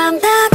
from the